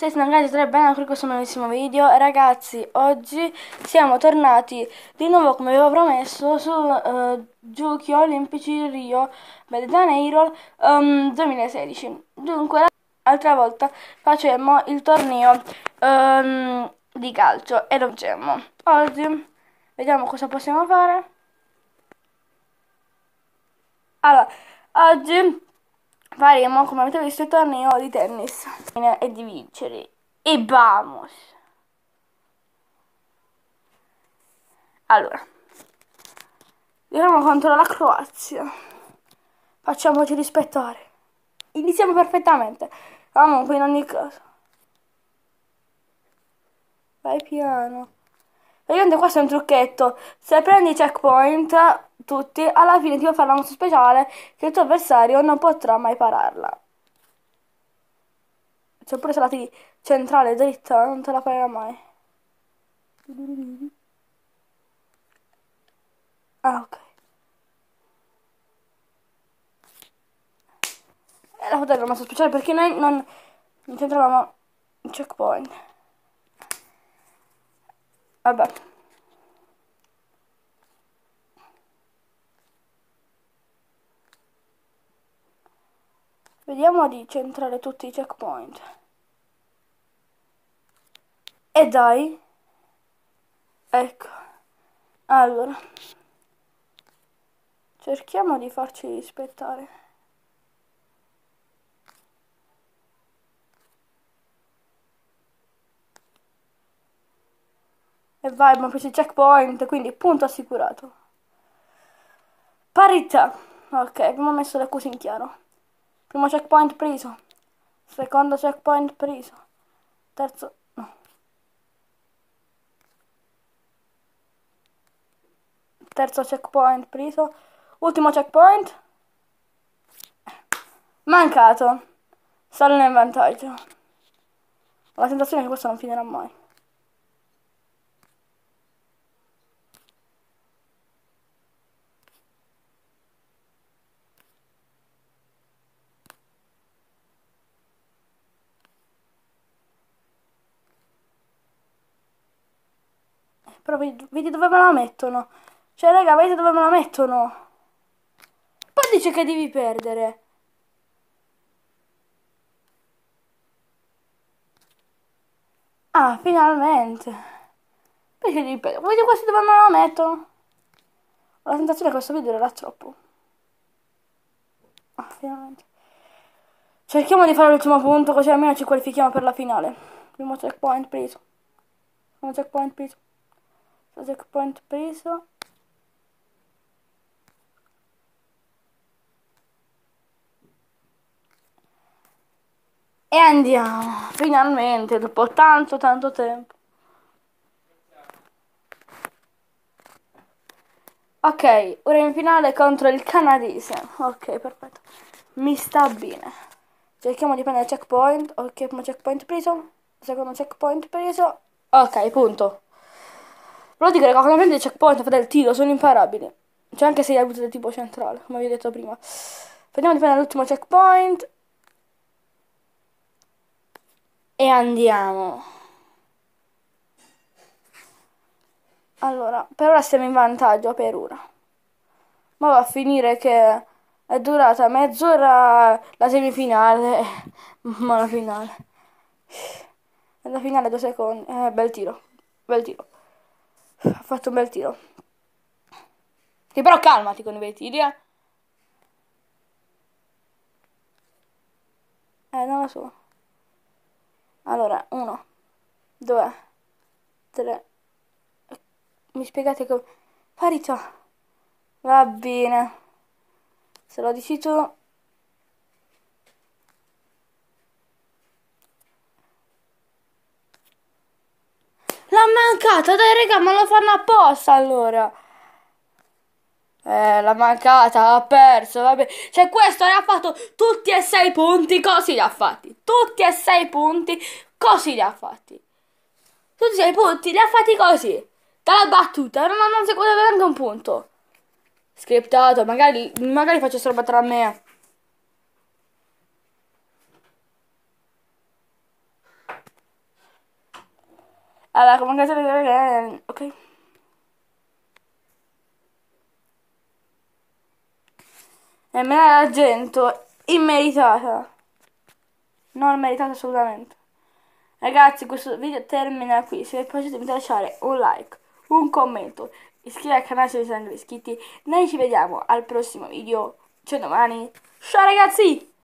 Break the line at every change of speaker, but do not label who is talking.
ragazzi, sono Gaia tre bene con questo nuovissimo video. Ragazzi, oggi siamo tornati di nuovo, come avevo promesso, su uh, Giochi Olimpici Rio de Janeiro um, 2016. Dunque, l'altra volta facemmo il torneo um, di calcio e lo facciamo. Oggi vediamo cosa possiamo fare. Allora, oggi faremo, come avete visto, il torneo di tennis e di vincere. E vamos! Allora, giochiamo contro la Croazia. Facciamoci rispettare. Iniziamo perfettamente. Comunque, in ogni caso. Vai piano. Praticamente questo è un trucchetto. Se prendi checkpoint tutti, alla fine ti fa fare una mossa speciale che il tuo avversario non potrà mai pararla. Cioè pure se la tiri centrale dritta non te la parerà mai. Ah, ok. E la foto era mossa speciale perché noi non, non c'entravamo il checkpoint. Vabbè. Vediamo di centrare tutti i checkpoint. E dai. Ecco. Allora. Cerchiamo di farci rispettare. E vai, ma preso il checkpoint, quindi punto assicurato. Parità. Ok, abbiamo messo le cose in chiaro. Primo checkpoint preso. Secondo checkpoint preso. Terzo... No. Terzo checkpoint preso. Ultimo checkpoint. Mancato. Sale nel vantaggio. Ho la sensazione che questo non finirà mai. Però vedi, dove me la mettono. Cioè, raga, vedete dove me la mettono. Poi dice che devi perdere. Ah, finalmente. Perché devi perdere? Vedi questi dove me la mettono? Ho la sensazione che questo video era troppo. Ah, finalmente. Cerchiamo di fare l'ultimo punto così almeno ci qualifichiamo per la finale. Primo checkpoint preso. Primo checkpoint preso checkpoint preso e andiamo finalmente dopo tanto tanto tempo. Ok ora in finale contro il canadese. Ok perfetto. Mi sta bene. Cerchiamo di prendere checkpoint. Ok primo checkpoint preso. Secondo checkpoint preso. Ok punto però dico, raga, quando prendi il checkpoint fate il tiro, sono imparabili. Cioè, anche se hai avuto del tipo centrale, come vi ho detto prima. Vediamo di prendere l'ultimo checkpoint. E andiamo. Allora, per ora siamo in vantaggio, per ora. Ma va a finire che è durata mezz'ora la semifinale. Ma la finale. La finale due secondi. Eh, bel tiro. Bel tiro ha fatto un bel tiro. Che però calmati con i bei tiri, eh. Eh, non lo so. Allora, uno, due, tre. Mi spiegate come... Parità. Va bene. Se lo dici tu... L'ha mancata, dai raga, ma lo fanno apposta allora. Eh, l'ha mancata, ha perso, vabbè. Cioè, questo ne ha fatto tutti e sei punti, così li ha fatti. Tutti e sei punti, così li ha fatti. Tutti e sei punti, li ha fatti così. Dalla battuta, non, non si guarda neanche un punto. Scriptato, magari, magari facessero battere a me. Alla comunicazione, ok? E medaglia d'argento immeritata. Non meritata assolutamente. Ragazzi, questo video termina qui. Se vi è piaciuto vi lasciare un like, un commento, iscrivetevi al canale se siete iscritti. Noi ci vediamo al prossimo video. Ciao domani. Ciao ragazzi!